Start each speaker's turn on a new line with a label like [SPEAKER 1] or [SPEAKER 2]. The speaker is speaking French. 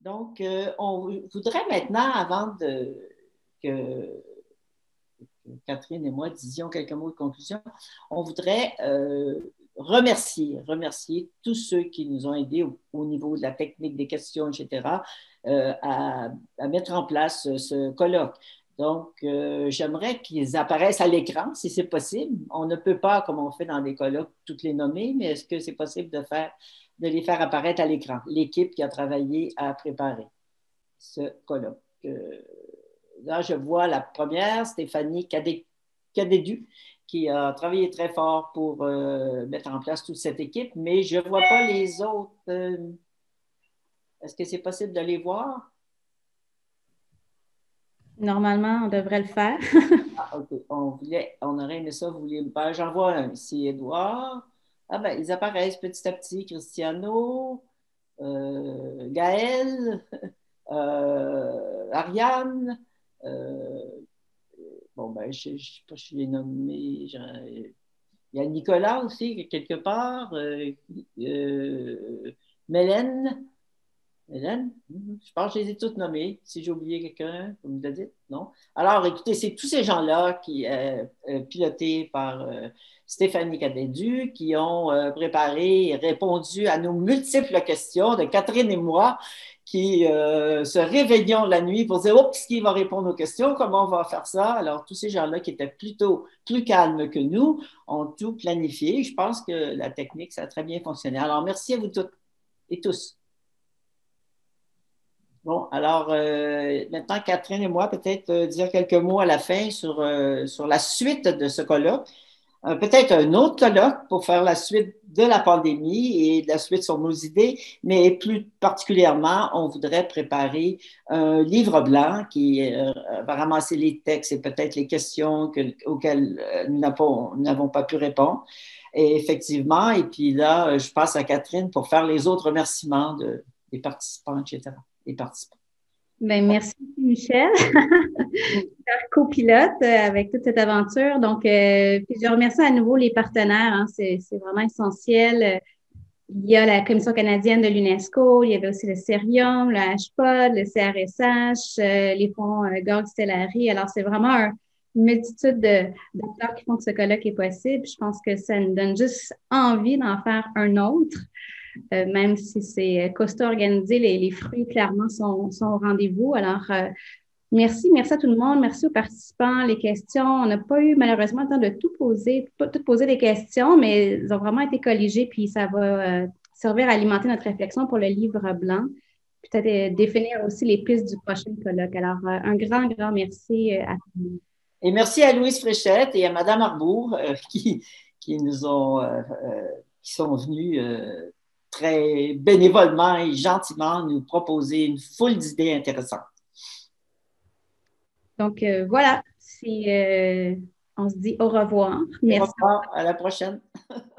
[SPEAKER 1] Donc, on voudrait maintenant, avant que Catherine et moi disions quelques mots de conclusion, on voudrait remercier, remercier tous ceux qui nous ont aidés au, niveau de la technique des questions, etc., euh, à, mettre en place ce colloque. Donc, euh, j'aimerais qu'ils apparaissent à l'écran, si c'est possible. On ne peut pas, comme on fait dans des colloques, toutes les nommer, mais est-ce que c'est possible de, faire, de les faire apparaître à l'écran? L'équipe qui a travaillé à préparer ce colloque. Euh, là, je vois la première, Stéphanie Cadédu, qui a travaillé très fort pour euh, mettre en place toute cette équipe, mais je ne vois pas les autres. Euh, est-ce que c'est possible de les voir?
[SPEAKER 2] Normalement, on devrait le faire.
[SPEAKER 1] ah, OK. On, voulait, on aurait aimé ça, vous vouliez me faire. J'en vois un ici, Edouard. Ah ben, ils apparaissent petit à petit. Cristiano, euh, Gaël, Ariane, Bon, ben, je ne sais pas si je l'ai nommé. Il y a Nicolas aussi, quelque part. Euh, euh, Mélène. Mélène, je pense que je les ai toutes nommées. Si j'ai oublié quelqu'un, vous me le dites, non? Alors, écoutez, c'est tous ces gens-là qui, euh, pilotés par Stéphanie Cadédu, qui ont préparé et répondu à nos multiples questions de Catherine et moi qui euh, se réveillons la nuit pour dire Oups, qui va répondre aux questions, comment on va faire ça? Alors, tous ces gens-là qui étaient plutôt plus calmes que nous ont tout planifié. Je pense que la technique, ça a très bien fonctionné. Alors, merci à vous toutes et tous. Bon, alors euh, maintenant, Catherine et moi, peut-être euh, dire quelques mots à la fin sur, sur la suite de ce colloque. Euh, peut-être un autre colloque pour faire la suite de la pandémie et la suite sur nos idées, mais plus particulièrement, on voudrait préparer un livre blanc qui euh, va ramasser les textes et peut-être les questions auxquelles euh, nous n'avons pas pu répondre. Et effectivement, et puis là, je passe à Catherine pour faire les autres remerciements des participants, etc. Participants.
[SPEAKER 2] Ben, merci, Michel, copilote euh, avec toute cette aventure. Donc, euh, puis je remercie à nouveau les partenaires. Hein, c'est, vraiment essentiel. Il y a la Commission canadienne de l'UNESCO, il y avait aussi le CERIUM, le HPOD, le CRSH, euh, les fonds Gorg Stellari. Alors, c'est vraiment une multitude d'acteurs qui font que ce colloque est possible. Je pense que ça nous donne juste envie d'en faire un autre. Euh, même si c'est costaud organisé, les, fruits clairement sont, au rendez-vous. Alors, euh, merci, merci à tout le monde, merci aux participants, les questions. On n'a pas eu malheureusement le temps de tout poser, tout poser des questions, mais elles ont vraiment été colligées, puis ça va euh, servir à alimenter notre réflexion pour le livre blanc. Peut-être définir aussi les pistes du prochain colloque. Alors, un grand, grand merci à tout le monde.
[SPEAKER 1] Et merci à Louise Fréchette et à Mme Arbour qui, qui nous ont, qui sont venus très bénévolement et gentiment nous proposer une foule d'idées intéressantes.
[SPEAKER 2] Donc euh, voilà, euh, on se dit au revoir.
[SPEAKER 1] Merci. Au revoir, à la prochaine.